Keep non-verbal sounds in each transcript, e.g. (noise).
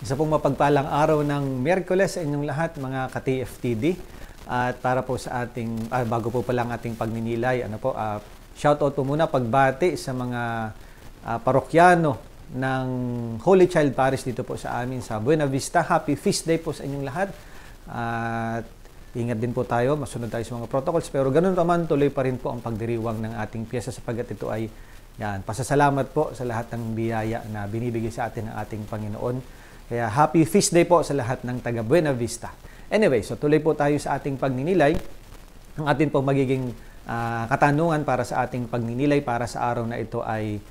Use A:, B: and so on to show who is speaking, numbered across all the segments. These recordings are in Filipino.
A: Isa pong mapagpalang araw ng Miyerkules sa inyong lahat mga ka-TFTD. At para po sa ating, ah, bago po pala ang ating pagninilay, ano po, ah, shout out po muna pagbati sa mga ah, parokyano ng Holy Child Parish dito po sa amin sa Buena Vista. Happy Feast Day po sa inyong lahat. At ingat din po tayo, masunod tayo sa mga protocols. Pero ganun pa man, tuloy pa rin po ang pagdiriwang ng ating piyesa sapagat ito ay yan, pasasalamat po sa lahat ng biyaya na binibigay sa atin ng ating Panginoon. Kaya happy feast day po sa lahat ng taga Buena Vista. Anyway, so tuloy po tayo sa ating pagninilay. Ang atin po magiging uh, katanungan para sa ating pagninilay para sa araw na ito ay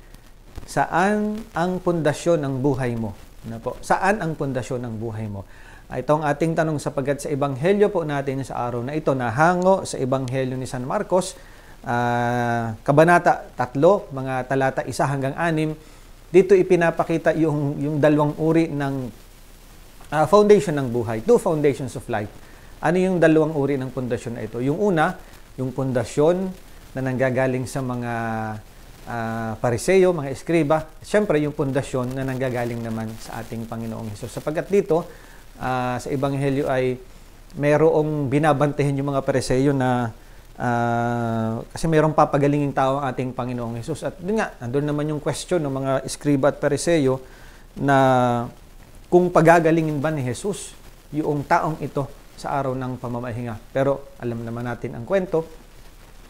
A: saan ang pundasyon ng buhay mo? Ano po? Saan ang pundasyon ng buhay mo? Uh, ito ang ating tanong sapagkat sa ebanghelyo po natin sa araw na ito nahango sa ebanghelyo ni San Marcos uh, kabanata 3 mga talata 1 hanggang 6 dito ipinapakita yung, yung dalawang uri ng uh, foundation ng buhay. Two foundations of life. Ano yung dalawang uri ng pundasyon na ito? Yung una, yung pundasyon na nanggagaling sa mga uh, pariseyo, mga eskriba. Siyempre, yung pundasyon na nanggagaling naman sa ating Panginoong Hesus. Sapagat dito, uh, sa Ebanghelyo ay merong binabantayan yung mga pariseyo na Uh, kasi mayroong papagalinging tao ang ating Panginoong Hesus. At doon nga, nandun naman yung question ng mga eskriba at pariseyo na kung pagagalingin ba ni Jesus yung taong ito sa araw ng pamamahinga. Pero alam naman natin ang kwento.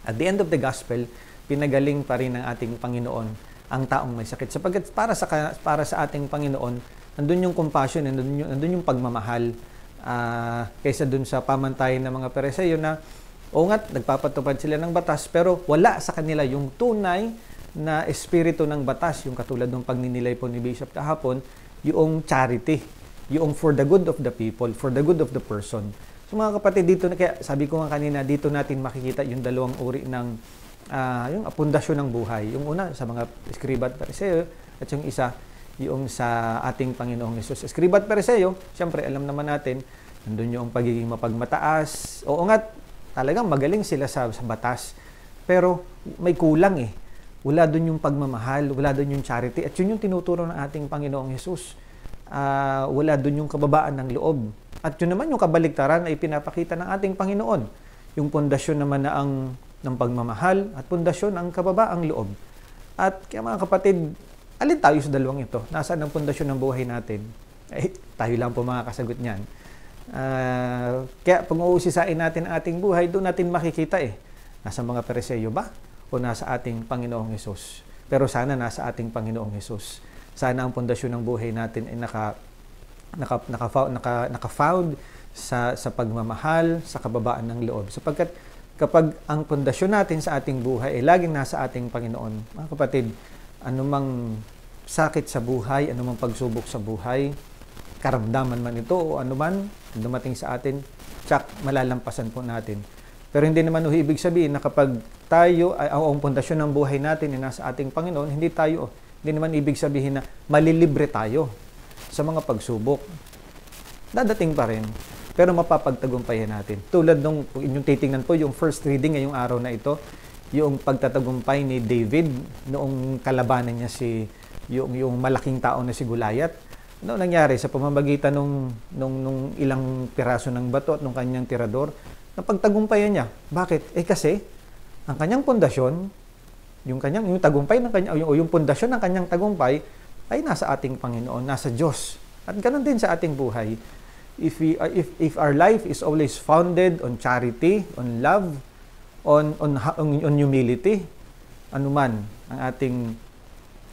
A: At the end of the gospel, pinagaling pa rin ng ating Panginoon ang taong may sakit. Sapagkat para sa, para sa ating Panginoon, nandun yung compassion, nandun yung, nandun yung pagmamahal uh, kaysa dun sa pamantayan ng mga pariseyo na o nga, nagpapatupad sila ng batas pero wala sa kanila yung tunay na espiritu ng batas, yung katulad ng pagninilay po ni Bishop kahapon, yung charity, yung for the good of the people, for the good of the person. So mga kapatid, dito na kaya sabi ko nga kanina, dito natin makikita yung dalawang uri ng uh, yung pundasyon ng buhay. Yung una sa mga eskriba at pariseo at yung isa yung sa ating Panginoong Hesus. Eskriba at pariseo, siyempre alam naman natin, nandun yung pagiging mapagmataas. Oo nga, Talagang magaling sila sa, sa batas. Pero may kulang eh. Wala doon yung pagmamahal, wala doon yung charity. At yun yung tinuturo ng ating Panginoong Yesus. Uh, wala doon yung kababaan ng loob. At yun naman yung kabaligtaran ay pinapakita ng ating Panginoon. Yung pundasyon naman na ang ng pagmamahal at pundasyon ang kababaang loob. At kaya mga kapatid, alin tayo sa dalawang ito? Nasaan ang pundasyon ng buhay natin? Eh, tayo lang po mga kasagot niyan. Uh, kaya pag uusisain natin ang ating buhay, doon natin makikita eh. Nasa mga periseyo ba? O nasa ating Panginoong Yesus? Pero sana nasa ating Panginoong Yesus. Sana ang pundasyon ng buhay natin ay naka, naka, naka, naka, naka-found sa, sa pagmamahal, sa kababaan ng loob. Sapagkat kapag ang pundasyon natin sa ating buhay ay laging nasa ating Panginoon, mga kapatid, anumang sakit sa buhay, anumang pagsubok sa buhay, karamdaman man ito o anuman dumating sa atin, tsak, malalampasan po natin. Pero hindi naman ho ibig sabihin na kapag tayo, ay, ang pundasyon ng buhay natin ay nasa ating Panginoon, hindi tayo, hindi naman ibig sabihin na malilibre tayo sa mga pagsubok. Dadating pa rin, pero mapapagtagumpayan natin. Tulad nung inyong titingnan po, yung first reading ngayong araw na ito, yung pagtatagumpay ni David noong kalabanan niya si yung, yung malaking tao na si Gulayat ano nangyari sa pamamagitan nung, nung, nung ilang piraso ng bato at nung kanyang tirador? Napagtagumpayan niya. Bakit? Eh kasi, ang kanyang pundasyon, yung kanyang yung tagumpay ng kanya yung, yung pundasyon ng kanyang tagumpay ay nasa ating Panginoon, nasa Diyos. At ganun din sa ating buhay. If we uh, if if our life is always founded on charity, on love, on on, on humility, anuman ang ating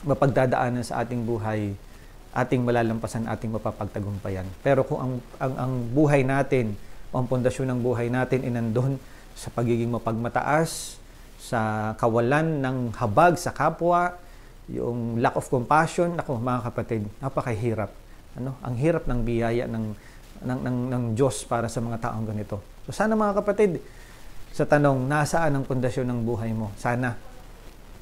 A: mapagdadaanan sa ating buhay, ating malalampasan, ating mapapagtagumpayan. Pero kung ang, ang, ang buhay natin, ang pundasyon ng buhay natin ay nandun sa pagiging mapagmataas, sa kawalan ng habag sa kapwa, yung lack of compassion, ako mga kapatid, napakahirap. Ano? Ang hirap ng biyaya ng, ng, ng, ng Diyos para sa mga taong ganito. So sana mga kapatid, sa tanong, nasaan ang pundasyon ng buhay mo? Sana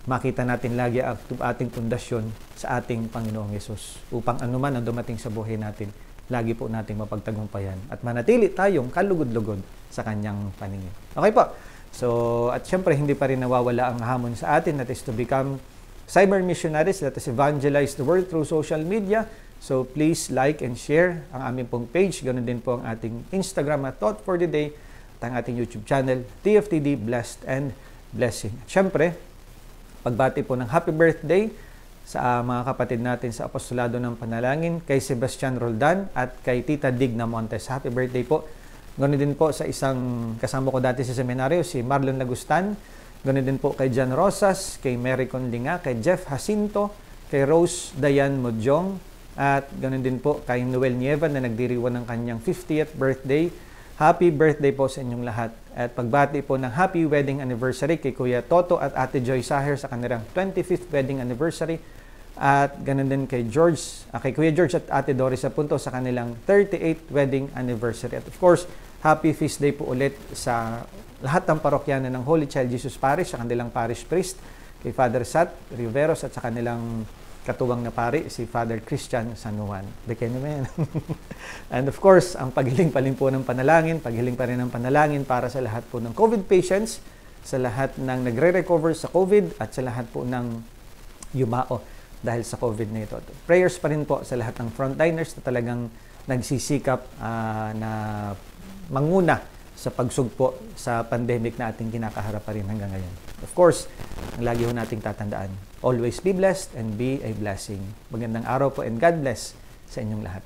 A: makita natin lagi ang ating pundasyon sa ating Panginoong Yesus upang anuman ang dumating sa buhay natin, lagi po nating mapagtagumpayan at manatili tayong kalugod-lugod sa kanyang paningin. Okay po. So, at syempre hindi pa rin nawawala ang hamon sa atin that is to become cyber missionaries, that is evangelize the world through social media. So please like and share ang aming pong page. Ganun din po ang ating Instagram at Thought for the Day at ang ating YouTube channel, TFTD Blessed and Blessing. At syempre, pagbati po ng happy birthday sa uh, mga kapatid natin sa Apostolado ng Panalangin, kay Sebastian Roldan at kay Tita Digna Montes. Happy birthday po. Ganoon din po sa isang kasama ko dati sa seminaryo, si Marlon Lagustan. Ganoon din po kay Jan Rosas, kay Mary Conlinga, kay Jeff Jacinto, kay Rose Dayan Modjong, at ganoon din po kay Noel Nieva na nagdiriwan ng kanyang 50th birthday. Happy birthday po sa inyong lahat. At pagbati po ng happy wedding anniversary kay Kuya Toto at Ate Joy Saher sa kanilang 25th wedding anniversary. At ganun din kay George, uh, kay Kuya George at Ate Doris sa punto sa kanilang 38th wedding anniversary. At of course, happy feast day po ulit sa lahat ng parokyanan ng Holy Child Jesus Parish, sa kanilang parish priest, kay Father Sat Riveros at sa kanilang katuwang na pari, si Father Christian San Juan. Men. (laughs) And of course, ang paghiling pa rin po ng panalangin, paghiling pa rin ng panalangin para sa lahat po ng COVID patients, sa lahat ng nagre-recover sa COVID at sa lahat po ng yumao dahil sa COVID na ito. Prayers pa rin po sa lahat ng frontliners na talagang nagsisikap uh, na manguna sa pagsugpo sa pandemic na ating kinakaharap pa rin hanggang ngayon. Of course, ang lagi ho nating tatandaan, always be blessed and be a blessing. Magandang araw po and God bless sa inyong lahat.